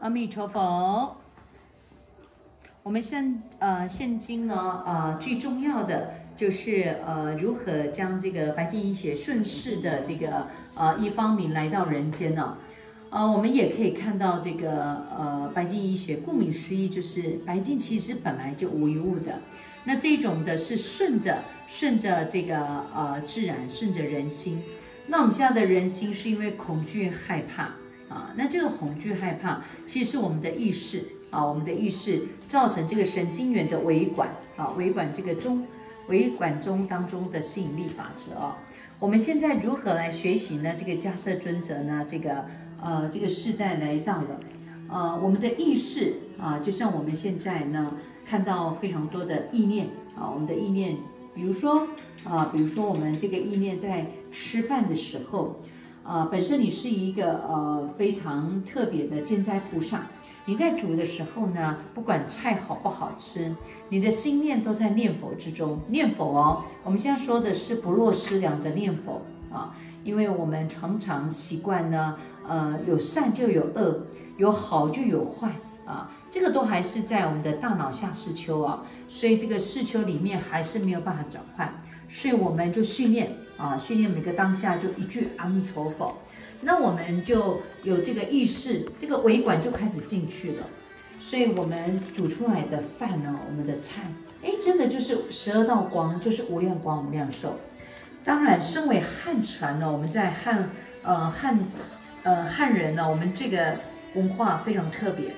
阿弥陀佛。我们现呃现今呢呃最重要的就是呃如何将这个白净医学顺势的这个呃一方面来到人间呢？呃，我们也可以看到这个呃白净医学，顾名思义就是白净其实本来就无一物的。那这种的是顺着顺着这个呃自然，顺着人心。那我们现在的人心是因为恐惧害怕。啊，那这个恐惧害怕，其实是我们的意识啊，我们的意识造成这个神经元的维管啊，维管这个中维管中当中的吸引力法则啊。我们现在如何来学习呢？这个迦摄尊者呢？这个呃，这个时代来到了，呃，我们的意识啊，就像我们现在呢看到非常多的意念啊，我们的意念，比如说啊，比如说我们这个意念在吃饭的时候。呃，本身你是一个呃非常特别的煎斋菩萨，你在煮的时候呢，不管菜好不好吃，你的心念都在念佛之中，念佛哦。我们现在说的是不落思量的念佛啊，因为我们常常习惯呢，呃，有善就有恶，有好就有坏啊，这个都还是在我们的大脑下视丘啊，所以这个视丘里面还是没有办法转换。所以我们就训练啊，训练每个当下就一句阿弥陀佛，那我们就有这个意识，这个维管就开始进去了。所以我们煮出来的饭呢，我们的菜，哎，真的就是十二道光，就是无量光无量寿。当然，身为汉传呢，我们在汉呃汉呃汉人呢，我们这个文化非常特别。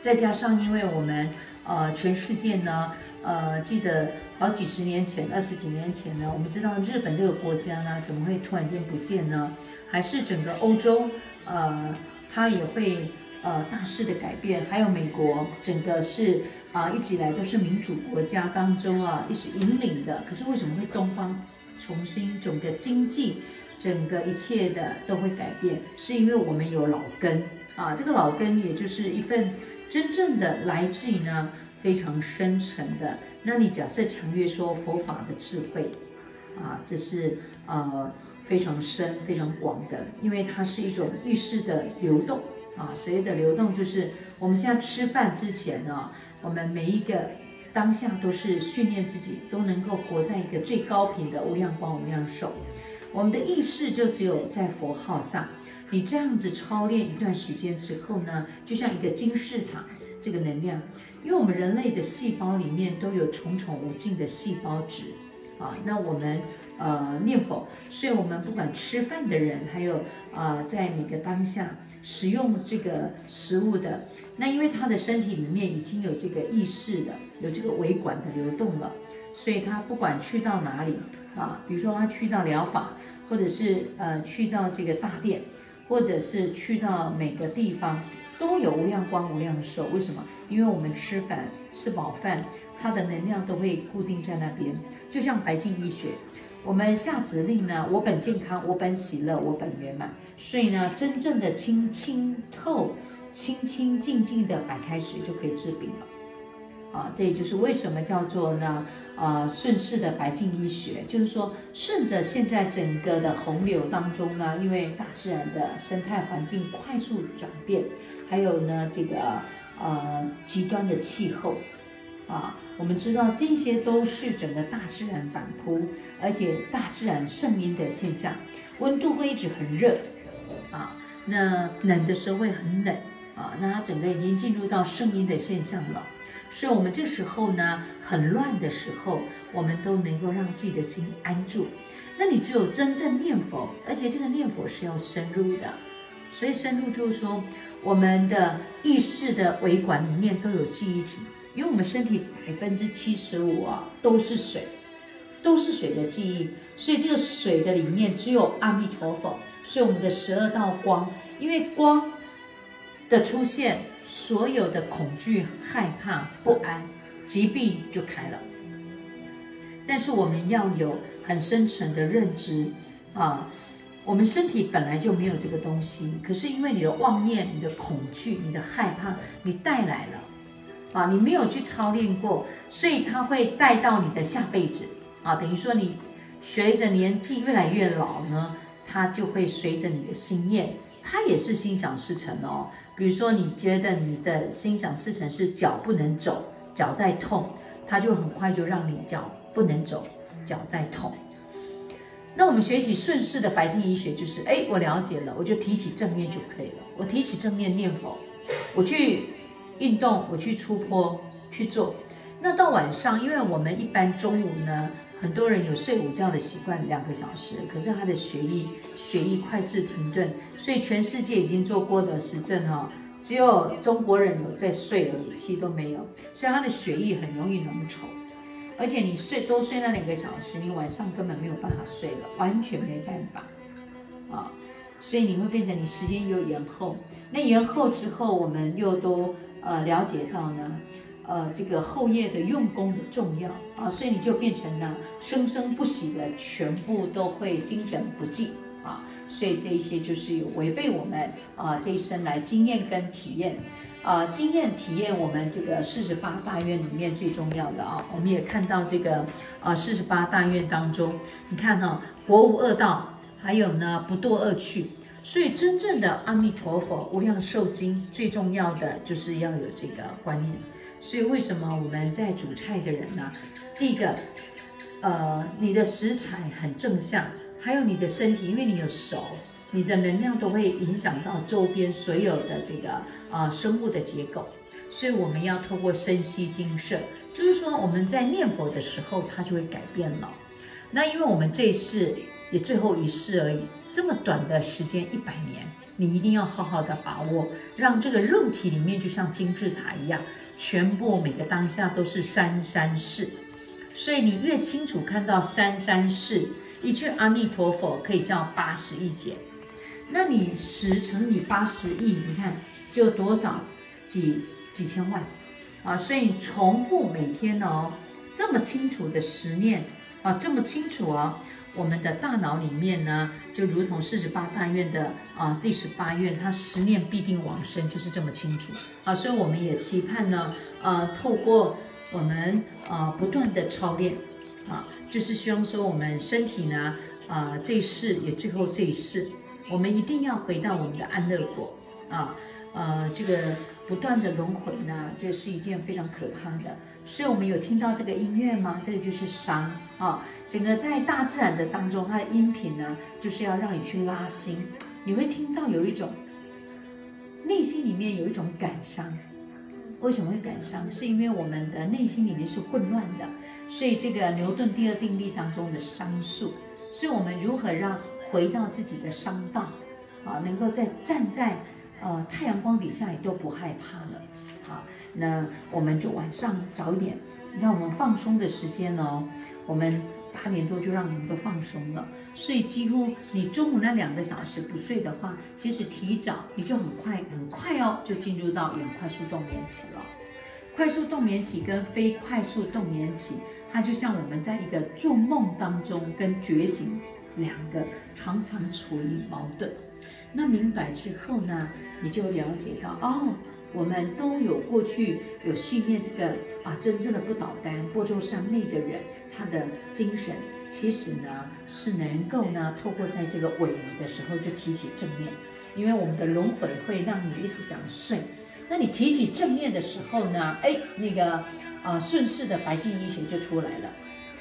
再加上因为我们呃全世界呢。呃，记得好几十年前、二十几年前呢，我们知道日本这个国家呢，怎么会突然间不见呢？还是整个欧洲，呃，它也会呃大势的改变。还有美国，整个是啊，一直以来都是民主国家当中啊，一直引领的。可是为什么会东方重新整个经济、整个一切的都会改变？是因为我们有老根啊，这个老根也就是一份真正的来自于呢。非常深沉的，那你假设强越说佛法的智慧，啊，这是呃非常深、非常广的，因为它是一种意识的流动啊。所谓的流动，就是我们现在吃饭之前呢，我们每一个当下都是训练自己，都能够活在一个最高频的无量光、无量寿。我们的意识就只有在佛号上，你这样子操练一段时间之后呢，就像一个金字塔，这个能量。因为我们人类的细胞里面都有重重无尽的细胞质，啊，那我们呃念佛，所以我们不管吃饭的人，还有呃在每个当下食用这个食物的，那因为他的身体里面已经有这个意识的，有这个维管的流动了，所以他不管去到哪里啊，比如说他去到疗法，或者是呃去到这个大殿，或者是去到每个地方。都有无量光无量寿，为什么？因为我们吃饭吃饱饭，它的能量都会固定在那边，就像白净医学，我们下指令呢，我本健康，我本喜乐，我本圆满，所以呢，真正的清清透、清清净净的白开水就可以治病了。啊，这也就是为什么叫做呢？呃，顺势的白净医学，就是说顺着现在整个的洪流当中呢，因为大自然的生态环境快速转变。还有呢，这个呃极端的气候啊，我们知道这些都是整个大自然反扑，而且大自然圣阴的现象，温度会一直很热啊，那冷的时候会很冷啊，那它整个已经进入到圣阴的现象了，所以我们这时候呢很乱的时候，我们都能够让自己的心安住。那你只有真正念佛，而且这个念佛是要深入的，所以深入就是说。我们的意识的维管里面都有记忆体，因为我们身体百分之七十五啊都是水，都是水的记忆，所以这个水的里面只有阿弥陀佛，所以我们的十二道光，因为光的出现，所有的恐惧、害怕、不安、疾病就开了。但是我们要有很深沉的认知啊。我们身体本来就没有这个东西，可是因为你的妄念、你的恐惧、你的害怕，你带来了，啊，你没有去操练过，所以它会带到你的下辈子，啊，等于说你随着年纪越来越老呢，它就会随着你的心念，它也是心想事成哦。比如说你觉得你的心想事成是脚不能走，脚在痛，他就很快就让你脚不能走，脚在痛。那我们学习顺势的白金医学，就是哎，我了解了，我就提起正念就可以了。我提起正念念佛，我去运动，我去出坡去做。那到晚上，因为我们一般中午呢，很多人有睡午觉的习惯，两个小时，可是他的血液血液快速停顿，所以全世界已经做过的实证哈，只有中国人有在睡而已，其实都没有，所以他的血液很容易浓稠。而且你睡多睡那两个小时，你晚上根本没有办法睡了，完全没办法啊！所以你会变成你时间又延后。那延后之后，我们又都呃了解到呢，呃这个后业的用功的重要啊，所以你就变成了生生不息的，全部都会精神不济啊！所以这一些就是有违背我们啊这一生来经验跟体验。啊，经验体验我们这个四十八大愿里面最重要的啊，我们也看到这个啊四十八大愿当中，你看哈，国无恶道，还有呢不堕恶趣，所以真正的阿弥陀佛无量寿经最重要的就是要有这个观念。所以为什么我们在煮菜的人呢？第一个，呃，你的食材很正向，还有你的身体，因为你有手。你的能量都会影响到周边所有的这个呃生物的结构，所以我们要透过深吸精舍，就是说我们在念佛的时候，它就会改变了。那因为我们这一世也最后一世而已，这么短的时间一百年，你一定要好好的把握，让这个肉体里面就像金字塔一样，全部每个当下都是三三四，所以你越清楚看到三三四，一句阿弥陀佛可以消八十亿劫。那你十乘以八十亿，你看就多少几几千万啊！所以重复每天哦，这么清楚的十念啊，这么清楚啊，我们的大脑里面呢，就如同四十八大愿的啊第十八愿，它十念必定往生，就是这么清楚啊！所以我们也期盼呢，呃，透过我们呃不断的操练啊，就是希望说我们身体呢，啊这一世也最后这一世。我们一定要回到我们的安乐国啊，呃，这个不断的轮回呢，这是一件非常可怕的。所以我们有听到这个音乐吗？这个就是伤啊。整个在大自然的当中，它的音频呢，就是要让你去拉心。你会听到有一种内心里面有一种感伤。为什么会感伤？是因为我们的内心里面是混乱的。所以这个牛顿第二定律当中的商数，所以我们如何让？回到自己的商道，啊，能够在站在呃太阳光底下也都不害怕了，那我们就晚上早一点，你看我们放松的时间哦，我们八点多就让你们都放松了，所以几乎你中午那两个小时不睡的话，其实提早你就很快很快哦，就进入到远快速动眠期了。快速动眠期跟非快速动眠期，它就像我们在一个做梦当中跟觉醒。两个常常处于矛盾，那明白之后呢，你就了解到哦，我们都有过去有训练这个啊，真正的不倒单波州山内的人，他的精神其实呢是能够呢透过在这个萎靡的时候就提起正念，因为我们的轮回会让你一直想睡，那你提起正念的时候呢，哎，那个啊顺势的白净医学就出来了，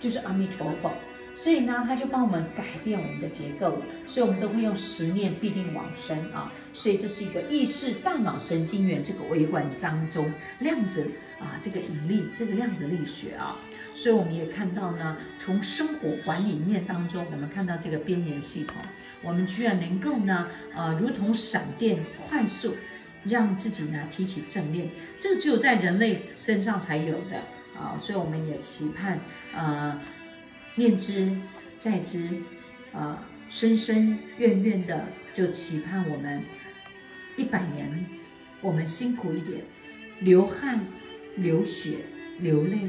就是阿弥陀佛。所以呢，他就帮我们改变我们的结构了，所以我们都会用十念必定往生啊。所以这是一个意识大脑神经元这个微管当中量子啊这个引力这个量子力学啊。所以我们也看到呢，从生活管理面当中，我们看到这个边缘系统，我们居然能够呢，呃，如同闪电快速让自己呢提起正念，这个只有在人类身上才有的啊。所以我们也期盼呃。念之在之，啊，深深怨怨的就期盼我们一百年，我们辛苦一点，流汗、流血、流泪，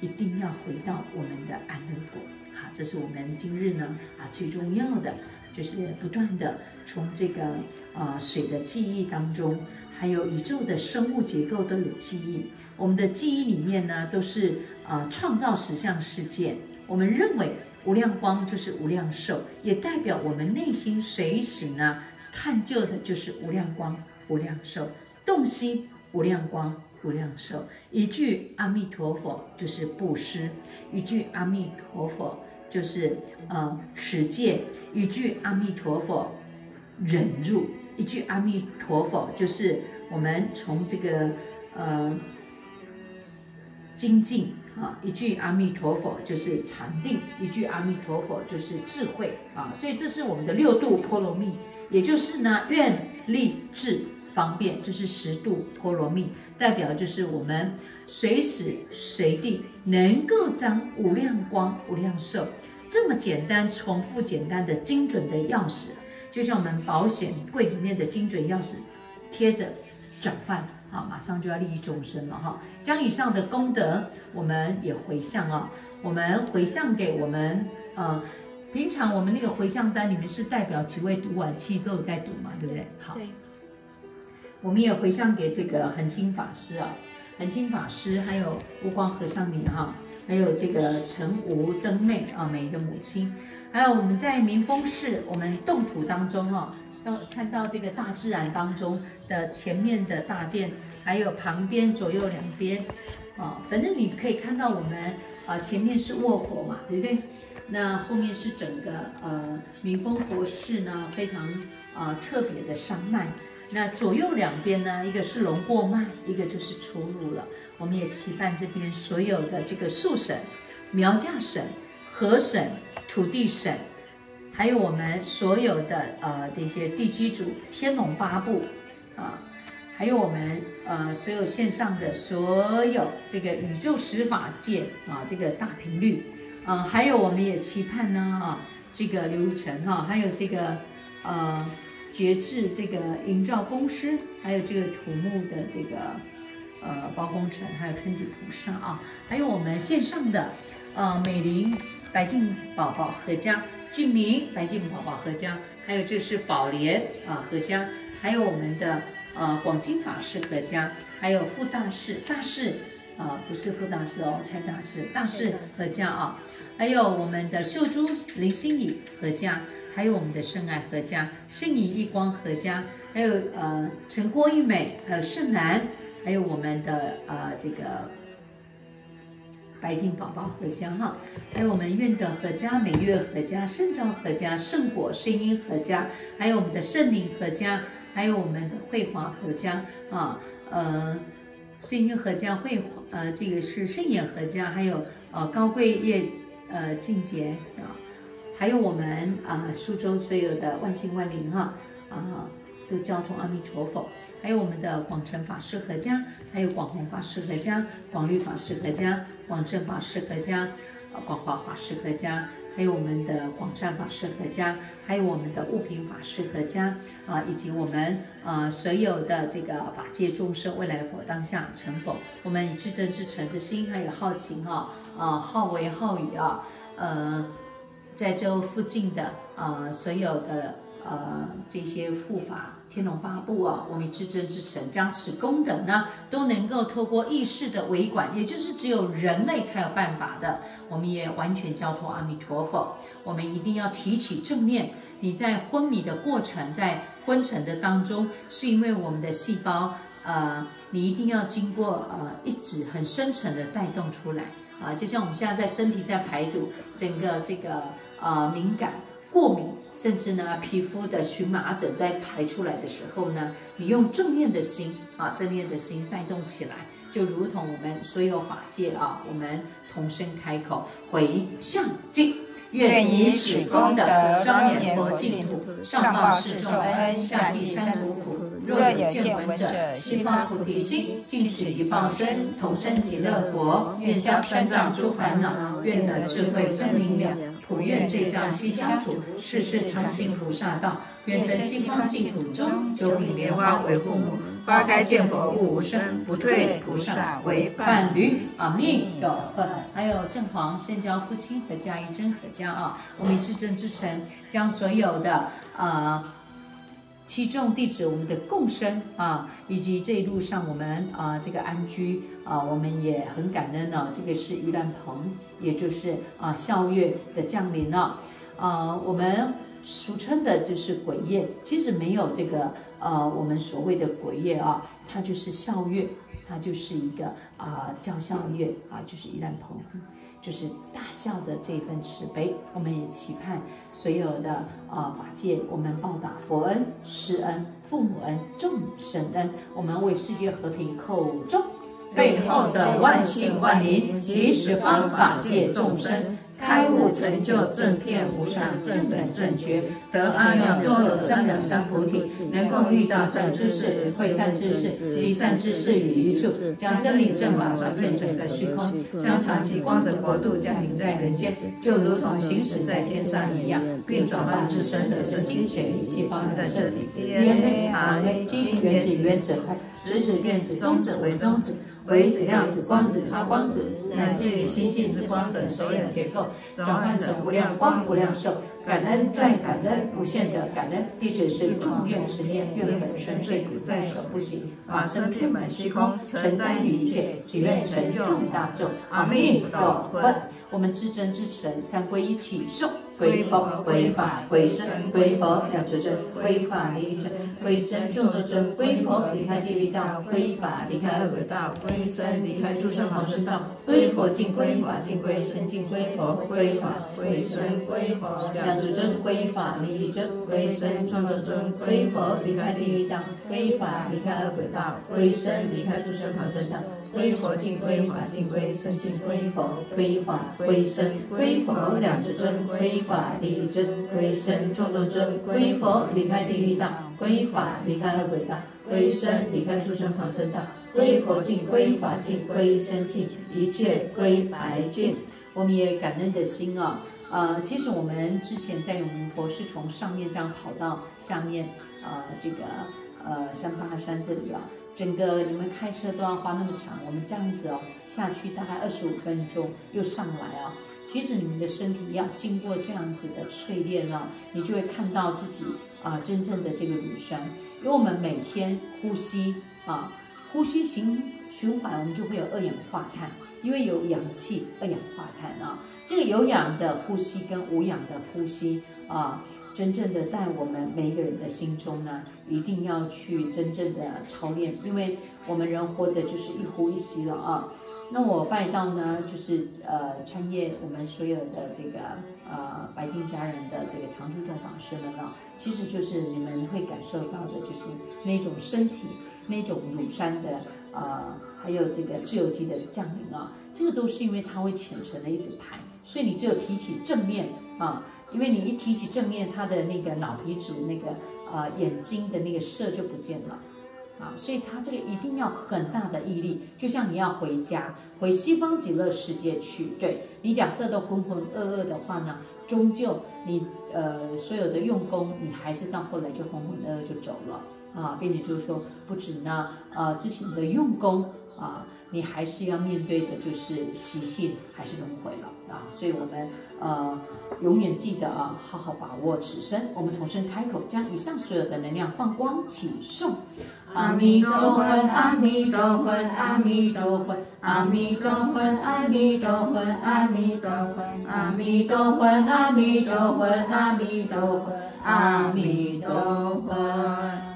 一定要回到我们的安乐国。好，这是我们今日呢啊最重要的，就是不断的从这个呃水的记忆当中，还有宇宙的生物结构都有记忆，我们的记忆里面呢都是呃创造实相世界。我们认为无量光就是无量寿，也代表我们内心随时呢探究的就是无量光、无量寿。洞悉无量光、无量寿。一句阿弥陀佛就是布施，一句阿弥陀佛就是呃持戒，一句阿弥陀佛忍辱，一句阿弥陀佛就是我们从这个呃精进。啊，一句阿弥陀佛就是禅定，一句阿弥陀佛就是智慧啊，所以这是我们的六度波罗蜜，也就是呢愿力智方便，就是十度陀罗蜜，代表就是我们随时随地能够将无量光、无量寿这么简单、重复、简单的精准的钥匙，就像我们保险柜里面的精准钥匙，贴着转换。好，马上就要利益众生了哈！将以上的功德，我们也回向啊，我们回向给我们呃，平常我们那个回向单里面是代表几位读完期都有在读嘛，对不对？好，我们也回向给这个恒清法师啊，恒清法师，还有无光和尚你哈，还有这个陈吴灯妹啊，每一个母亲，还有我们在民丰市我们动土当中啊。到看到这个大自然当中的前面的大殿，还有旁边左右两边，啊，反正你可以看到我们啊前面是卧佛嘛，对不对？那后面是整个呃明峰佛寺呢，非常啊特别的山脉。那左右两边呢，一个是龙过脉，一个就是出入了。我们也期盼这边所有的这个树省、苗家省、河省、土地省。还有我们所有的呃这些地基主天龙八部啊，还有我们呃所有线上的所有这个宇宙十法界啊这个大频率，嗯，还有我们也期盼呢啊这个流程哈，还有这个呃节制这个营造公司，还有这个土木的这个呃包工程，还有春季菩萨啊，还有我们线上的呃美玲白净宝宝合家。俊明、白净宝宝合家，还有这是宝莲啊合家，还有我们的呃广金法师合家，还有傅大士大士啊不是傅大士哦，蔡大士大士合家啊，还有我们的秀珠林心怡合家，还有我们的圣爱合家，圣怡一光合家，还有呃陈郭玉美，还有圣南，还有我们的呃这个。白金宝宝合家哈，还有我们愿德合家、美月合家、圣照合家、圣果圣音合家，还有我们的圣灵合家，还有我们的慧华合家啊，呃，圣音合家、慧华呃，这个是圣眼合家，还有呃高贵业呃境界啊，还有我们啊苏州所有的万幸万灵哈啊。都交通阿弥陀佛，还有我们的广成法师合家，还有广弘法师合家，广律法师合家，广正法师合家，呃，广华法师合家，还有我们的广善法师合家，还有我们的物品法师合家，啊，以及我们呃所有的这个法界众生，未来佛当下成佛，我们以至真至诚之心，还有好情哈，啊，好为好语啊，呃，在这附近的啊所有的呃这些护法。天龙八部啊，我们至真至诚将此功德呢，都能够透过意识的维管，也就是只有人类才有办法的，我们也完全交托阿弥陀佛。我们一定要提起正念。你在昏迷的过程，在昏沉的当中，是因为我们的细胞，呃，你一定要经过呃一直很深层的带动出来啊，就像我们现在在身体在排毒，整个这个呃敏感。过敏，甚至呢，皮肤的荨麻疹在排出来的时候呢，你用正念的心啊，正念的心带动起来，就如同我们所有法界啊，我们同声开口回向经，愿以此功德庄严佛净土，上报四重恩，下济三途苦。若有见闻者，悉发菩提心，尽此一报身，同生极乐国。愿消三障诸烦恼，愿得智慧真明了。普愿罪障悉消除，世世常行菩萨道。愿生西方净土中，九品莲花为父母，花开见佛悟无生，不退菩萨为伴侣。阿弥陀佛。还有正黄圣教夫妻和家一真和家啊，我们至真至诚，将所有的呃。七众弟子，我们的共生啊，以及这一路上我们啊这个安居啊，我们也很感恩呢。这个是盂兰盆，也就是啊孝月的降临了。啊，我们俗称的就是鬼夜，其实没有这个呃我们所谓的鬼乐啊，它就是校乐，它就是一个啊叫校乐啊，就是一兰棚。就是大笑的这份慈悲，我们也期盼所有的呃法界，我们报答佛恩、师恩、父母恩、众生恩，我们为世界和平叩钟背后的万姓万民，及时方法界众生。开悟成就正片无上正等正觉，得阿耨多罗三藐三菩提，能够遇到善知识、会善知识及善知识与一处，将真理正法传遍整个虚空，将长极光的国度降临在人间，就如同行驶在天上一样，并转换自身的神经血液细胞的色体，DNA、RNA、基因、原子、原子核、质子、电子、中子、为中子、微子、量子、光子、超光子，乃至于星系之光等所有结构。转换成无量光、无量寿，感恩再感恩，无限的感恩。地址是众愿持念，愿本身碎骨在所不惜，法身遍满虚空，承担一切，只愿成就大众。阿弥陀佛。我们至真至诚，三皈一起诵。归佛、归法、归僧、归佛两尊尊，归法离尊，归僧众尊尊，归佛离开地狱道，归法离开恶鬼道，归僧离开诸生好生道，归佛尽归法尽归僧尽归佛，归法归僧归佛两尊尊，归法离尊，归僧众尊尊，归佛离开地狱道，归法离开恶鬼道，归僧离开诸生好生道。归佛尽归法尽归僧尽归佛，归法归僧归佛两尊尊，归法离尊，归僧众众尊，归佛离开地狱道，归法离开恶鬼道，归僧离开畜生旁生道，归佛尽归法尽归僧尽，一切归白尽。我们也感恩的心啊，呃，其实我们之前在永明佛是从上面这样跑到下面，呃，这个呃三八山这里啊。整个你们开车都要花那么长，我们这样子哦下去大概二十五分钟又上来啊。其实你们的身体要经过这样子的淬炼呢，你就会看到自己啊真正的这个乳酸。因为我们每天呼吸啊，呼吸循循环，我们就会有二氧化碳，因为有氧气，二氧化碳啊。这个有氧的呼吸跟无氧的呼吸啊。真正的在我们每一个人的心中呢，一定要去真正的操练，因为我们人活着就是一呼一吸了啊。那我发现到呢，就是呃，穿越我们所有的这个呃白金家人的这个常住众法师们呢，其实就是你们会感受到的，就是那种身体那种乳酸的呃，还有这个自由基的降临啊，这个都是因为它会浅层的一直排，所以你只有提起正面啊。因为你一提起正面，他的那个脑皮质那个呃眼睛的那个色就不见了，啊，所以他这个一定要很大的毅力，就像你要回家回西方极乐世界去，对你假设都浑浑噩噩的话呢，终究你呃所有的用功，你还是到后来就浑浑噩噩就走了。啊，并且就是说不止呢，呃之前的用功啊。你还是要面对的，就是习性还是轮回了啊！所以，我们呃永远记得啊，好好把握此生。我们同声开口，将以上所有的能量放光起送。阿弥陀佛，阿弥陀佛，阿弥陀佛，阿弥陀佛，阿弥陀佛，阿弥陀佛，阿弥陀佛，阿弥陀佛，阿弥陀佛，阿弥陀佛。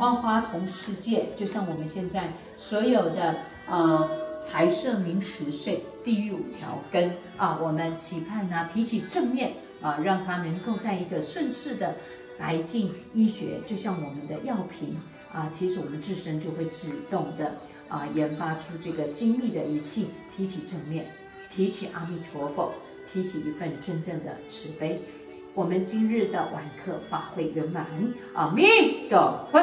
万花同世界，就像我们现在所有的呃。财色名食睡，地狱五条根啊！我们期盼呢，提起正面啊，让它能够在一个顺势的白净医学，就像我们的药品啊，其实我们自身就会自动的啊，研发出这个精密的仪器，提起正面，提起阿弥陀佛，提起一份真正的慈悲。我们今日的晚课法会圆满，阿弥陀佛。